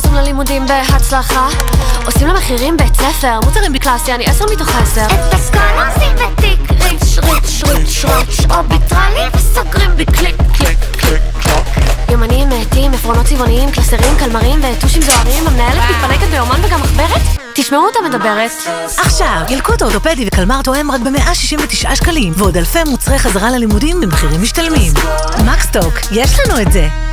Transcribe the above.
חוזרים ללימודים בהצלחה. עושים למחירים בית ספר, מוצרים בקלאסי, אני עשר מתוך עשר. את הסקאלה עושים בתיק ריץ' ריץ' ריץ' ריץ' או ביטרלי וסוגרים בקליק קליק קליק קליק. יומנים מאטים, עפרונות צבעוניים, קלסרים, קלמרים וטושים זוהרים המנהלת מתפנקת ביומן וגם מחברת? תשמעו אותה מדברת. עכשיו, ילקוט אורתופדי וקלמר תואם רק ב-169 שקלים ועוד אלפי מוצרי חזרה ללימודים במחירים משתלמים. מקסטוק, יש לנו את זה.